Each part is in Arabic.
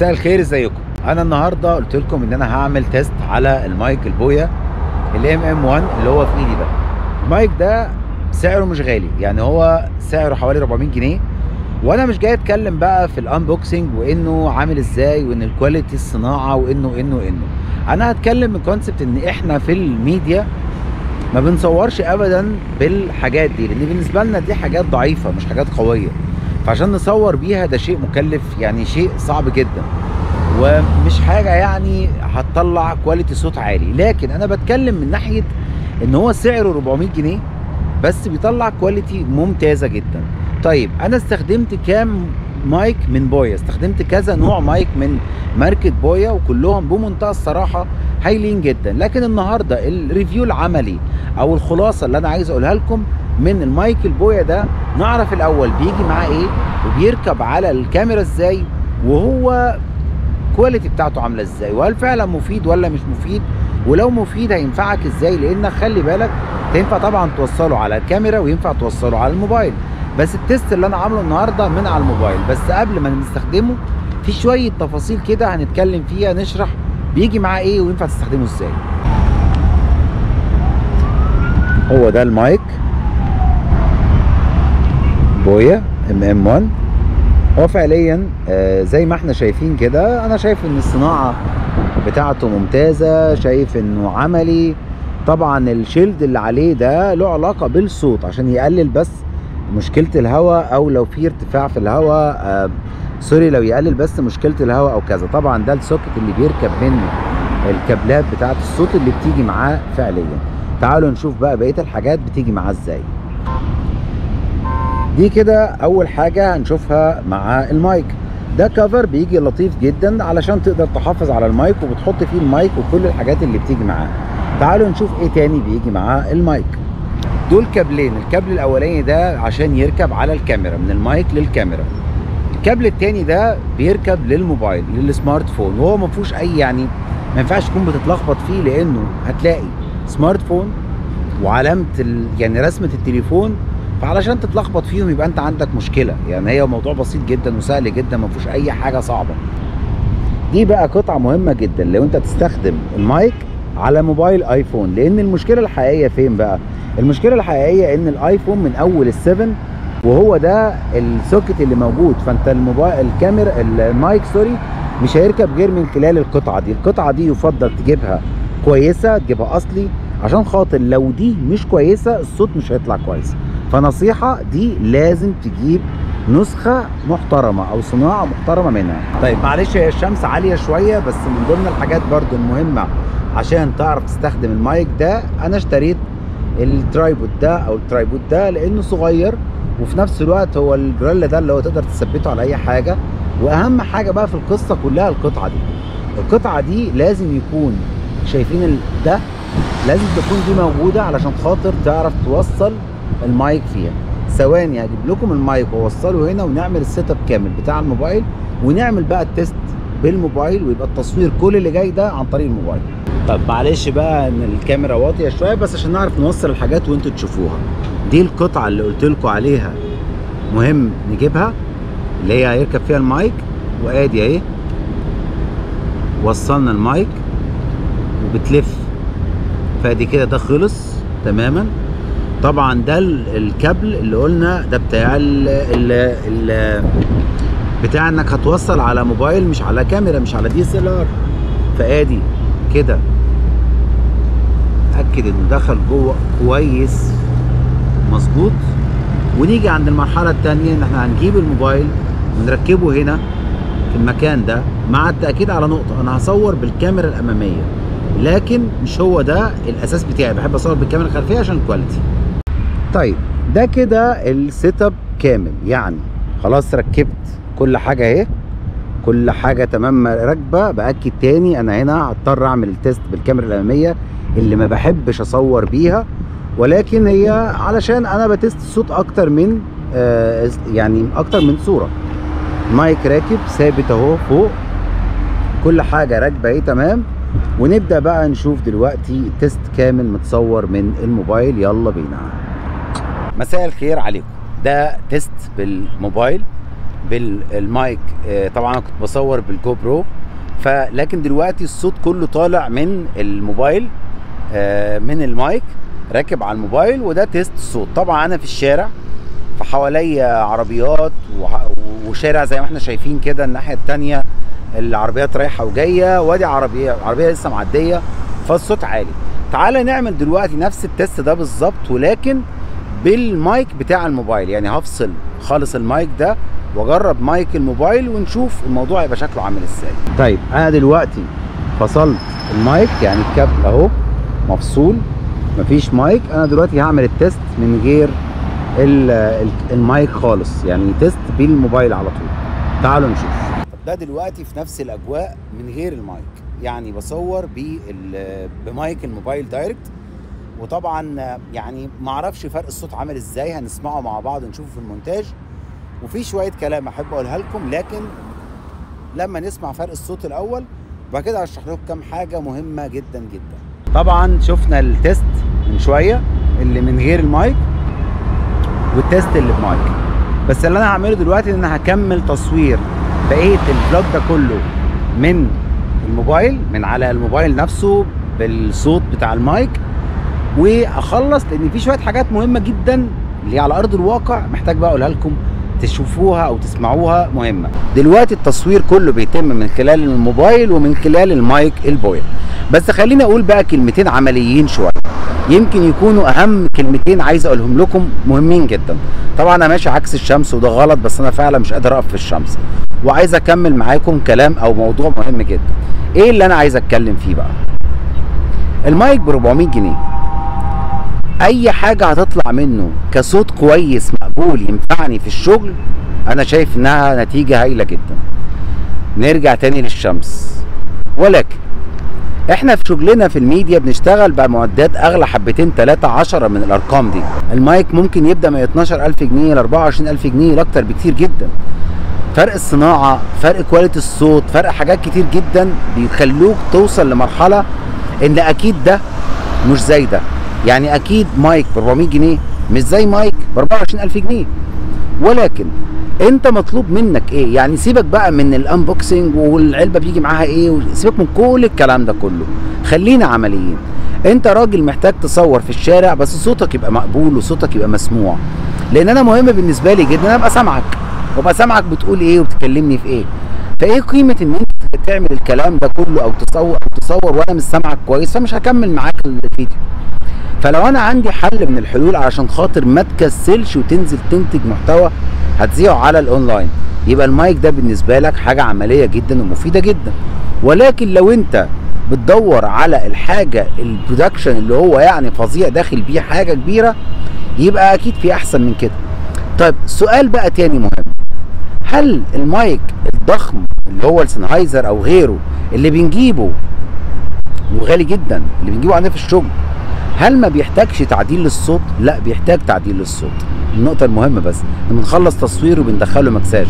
مساء الخير ازيكم؟ أنا النهارده قلت لكم ان أنا هعمل test على المايك البويا ال MM1 اللي هو في ايدي ده. المايك ده سعره مش غالي يعني هو سعره حوالي 400 جنيه. وأنا مش جاي اتكلم بقى في ال unboxing وإنه عامل إزاي وإن ال quality الصناعة وإنه إنه إنه. أنا هتكلم من concept إن إحنا في الميديا ما بنصورش ابدا بالحاجات دي لأن بالنسبة لنا دي حاجات ضعيفة مش حاجات قوية. فعشان نصور بيها ده شيء مكلف يعني شيء صعب جدا. ومش حاجة يعني هتطلع quality صوت عالي. لكن أنا بتكلم من ناحية إن هو سعره 400 جنيه بس بيطلع quality ممتازة جدا. طيب أنا استخدمت كام مايك من بويا؟ استخدمت كذا نوع مايك من ماركة بويا وكلهم بمنتهى الصراحة هايلين جدا. لكن النهارده ال review العملي أو الخلاصة اللي أنا عايز أقولها لكم من المايك البويا ده نعرف الأول بيجي معاه إيه وبيركب على الكاميرا إزاي وهو ال quality بتاعته عاملة إزاي وهل فعلا مفيد ولا مش مفيد ولو مفيد هينفعك إزاي لأن خلي بالك تنفع طبعا توصله على الكاميرا وينفع توصله على الموبايل. بس ال test اللي أنا عامله النهارده من على الموبايل. بس قبل ما نستخدمه في شوية تفاصيل كده هنتكلم فيها نشرح بيجي معاه إيه وينفع تستخدمه إزاي. هو ده المايك. بويا MM1 هو فعليا آه زي ما إحنا شايفين كده أنا شايف إن الصناعة بتاعته ممتازة شايف إنه عملي. طبعا ال shield اللي عليه ده له علاقة بالصوت عشان يقلل بس مشكلة الهواء أو لو في ارتفاع في الهواء آه sorry لو يقلل بس مشكلة الهواء أو كذا. طبعا ده ال socket اللي بيركب منه الكابلات بتاعة الصوت اللي بتيجي معاه فعليا. تعالوا نشوف بقى بقية الحاجات بتيجي معاه إزاي. دي كده أول حاجة هنشوفها مع المايك. ده cover بيجي لطيف جدا علشان تقدر تحافظ على المايك وبتحط فيه المايك وكل الحاجات اللي بتيجي معاه. تعالوا نشوف إيه تاني بيجي معاه المايك. دول كابلين الكابل الأولاني ده عشان يركب على الكاميرا من المايك للكاميرا. الكابل التاني ده بيركب للموبايل لل smart phone. وهو ما فيهوش أي يعني ما ينفعش تكون بتتلخبط فيه لأنه هتلاقي smart phone وعلامة ال... يعني رسمة التليفون فعلشان تتلخبط فيهم يبقى انت عندك مشكلة. يعني هي موضوع بسيط جدا وسهل جدا ما فيهوش أي حاجة صعبة. دي بقى قطعة مهمة جدا لو انت تستخدم المايك على موبايل آيفون. لأن المشكلة الحقيقية فين بقى؟ المشكلة الحقيقية إن الآيفون من أول ال7 وهو ده ال socket اللي موجود. فأنت الموبايل الكاميرا ال mic sorry مش هيركب غير من خلال القطعة دي. القطعة دي يفضل تجيبها كويسة تجيبها أصلي عشان خاطر لو دي مش كويسة الصوت مش هيطلع كويس. فنصيحة دي لازم تجيب نسخة محترمة أو صناعة محترمة منها. طيب معلش هي الشمس عالية شوية بس من ضمن الحاجات برضو المهمة عشان تعرف تستخدم المايك ده أنا اشتريت ال tripod ده أو ال tripod ده لأنه صغير وفي نفس الوقت هو الجريل ده اللي هو تقدر تثبته على أي حاجة. وأهم حاجة بقى في القصة كلها القطعة دي. القطعة دي لازم يكون شايفين ده لازم تكون دي موجودة علشان خاطر تعرف توصل المايك فيها. ثواني هجيب لكم المايك وأوصله هنا ونعمل ال setup كامل بتاع الموبايل ونعمل بقى ال test بالموبايل ويبقى التصوير كل اللي جاي ده عن طريق الموبايل. طب معلش بقى إن الكاميرا واطية شوية بس عشان نعرف نوصل الحاجات وانتوا تشوفوها. دي القطعة اللي قلت لكم عليها. مهم نجيبها اللي هي هيركب فيها المايك وآدي أهي. وصلنا المايك وبتلف. فأدي كده ده خلص تماما. طبعا ده الكابل اللي قلنا ده بتاع ال ال ال بتاع إنك هتوصل على موبايل مش على كاميرا مش على DSLR فآدي كده. اتاكد إنه دخل جوه كويس. مظبوط. ونيجي عند المرحلة الثانية إن إحنا هنجيب الموبايل ونركبه هنا في المكان ده. مع التأكيد على نقطة أنا هصور بالكاميرا الأمامية. لكن مش هو ده الأساس بتاعي. بحب أصور بالكاميرا الخلفية عشان ال quality طيب ده كده ال setup كامل. يعني خلاص ركبت كل حاجة اهي. كل حاجة تمام راكبة. بأكد تاني أنا هنا هضطر أعمل ال test بالكاميرا الاماميه اللي ما بحبش أصور بيها. ولكن هي علشان أنا ب test الصوت أكتر من آه يعني أكتر من صورة. مايك راكب ثابت أهو فوق. كل حاجة راكبة اهي تمام. ونبدأ بقى نشوف دلوقتي test كامل متصور من الموبايل. يلا بينا. مساء الخير عليكم. ده test بالموبايل بالمايك آه، طبعا أنا كنت بصور بال GoPro فلكن دلوقتي الصوت كله طالع من الموبايل آه، من المايك راكب على الموبايل وده test الصوت. طبعا أنا في الشارع فحواليا عربيات وشارع زي ما إحنا شايفين كده الناحية التانية العربيات رايحة وجاية وأدي عربية عربية لسه معدية فالصوت عالي. تعالى نعمل دلوقتي نفس ال test ده بالظبط ولكن بالمايك بتاع الموبايل. يعني هفصل خالص المايك ده واجرب مايك الموبايل ونشوف الموضوع هيبقى شكله عامل إزاي. طيب أنا دلوقتي فصلت المايك يعني الكابل أهو مفصول مفيش مايك. أنا دلوقتي هعمل ال test من غير ال- ال- المايك خالص يعني test بالموبايل على طول. تعالوا نشوف. ده دلوقتي في نفس الأجواء من غير المايك. يعني بصور بمايك الموبايل direct وطبعا يعني ما أعرفش فرق الصوت عامل إزاي هنسمعه مع بعض نشوفه في المونتاج. وفي شوية كلام أحب أقولها لكم لكن لما نسمع فرق الصوت الأول وبعد كده هشرح لكم كام حاجة مهمة جدا جدا. طبعا شفنا ال test من شوية اللي من غير المايك وال test اللي بمايك. بس اللي أنا هعمله دلوقتي إن أنا هكمل تصوير بقية ال vlog ده كله من الموبايل من على الموبايل نفسه بالصوت بتاع المايك. واخلص لأن في شوية حاجات مهمة جدا اللي على أرض الواقع محتاج بقى أقولها لكم تشوفوها أو تسمعوها مهمة. دلوقتي التصوير كله بيتم من خلال الموبايل ومن خلال المايك البويل بس خليني أقول بقى كلمتين عمليين شوية. يمكن يكونوا أهم كلمتين عايز أقولهم لكم مهمين جدا. طبعا أنا ماشي عكس الشمس وده غلط بس أنا فعلا مش قادر أقف في الشمس. وعايز أكمل معاكم كلام أو موضوع مهم جدا. إيه اللي أنا عايز أتكلم فيه بقى؟ المايك ب 400 جنيه. أي حاجة هتطلع منه كصوت كويس مقبول ينفعني في الشغل أنا شايف إنها نتيجة هايلة جدا. نرجع تاني للشمس. ولكن إحنا في شغلنا في الميديا بنشتغل بمعدات أغلى حبتين ثلاثة عشرة من الأرقام دي. المايك ممكن يبدأ من 12000 جنيه ل 24000 جنيه لأكتر بكتير جدا. فرق الصناعة فرق quality الصوت فرق حاجات كتير جدا بيخلوك توصل لمرحلة إن أكيد ده مش زي ده. يعني أكيد مايك ب 400 جنيه مش زي مايك ب 24000 جنيه. ولكن أنت مطلوب منك إيه؟ يعني سيبك بقى من ال unboxing والعلبة بيجي معاها إيه سيبك من كل الكلام ده كله. خلينا عمليين. أنت راجل محتاج تصور في الشارع بس صوتك يبقى مقبول وصوتك يبقى مسموع. لأن أنا مهم بالنسبة لي جدا أنا أبقى سامعك. وأبقى سامعك بتقول إيه وبتكلمني في إيه. فإيه قيمة إن أنت تعمل الكلام ده كله أو تصور أو تصور وأنا مش سامعك كويس فمش هكمل معاك الفيديو. فلو أنا عندي حل من الحلول علشان خاطر ما تكسلش وتنزل تنتج محتوى هتذيعه على الأونلاين. يبقى المايك ده بالنسبة لك حاجة عملية جدا ومفيدة جدا. ولكن لو أنت بتدور على الحاجة ال production اللي هو يعني فظيع داخل بيه حاجة كبيرة يبقى أكيد في أحسن من كده. طيب سؤال بقى تاني مهم. هل المايك الضخم اللي هو السنهايزر أو غيره اللي بنجيبه وغالي جدا اللي بنجيبه عندنا في الشغل هل ما بيحتاجش تعديل للصوت؟ لا بيحتاج تعديل للصوت. النقطة المهمة بس لما بنخلص تصوير وبندخله مكساج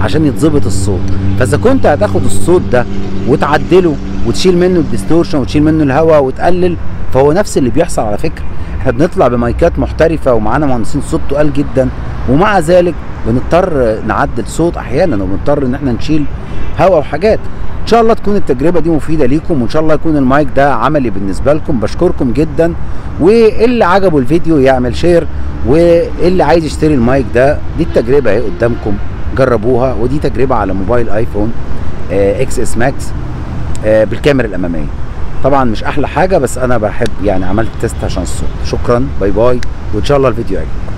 عشان يتظبط الصوت، فإذا كنت هتاخد الصوت ده وتعدله وتشيل منه ال distortion وتشيل منه الهواء وتقلل فهو نفس اللي بيحصل على فكرة. إحنا بنطلع بمايكات محترفة ومعانا مهندسين صوت تقال جدا ومع ذلك بنضطر نعدل صوت أحيانا وبنضطر إن إحنا نشيل هواء وحاجات. إن شاء الله تكون التجربة دي مفيدة ليكم وإن شاء الله يكون المايك ده عملي بالنسبة لكم. بشكركم جدا. واللي عجبه الفيديو يعمل share واللي عايز يشتري المايك ده دي التجربة أهي قدامكم. جربوها ودي تجربة على موبايل آيفون إكس إس ماكس بالكاميرا الأمامية. طبعا مش أحلى حاجة بس أنا بحب يعني عملت test عشان الصوت. شكرا. bye bye. وإن شاء الله الفيديو يعجبكم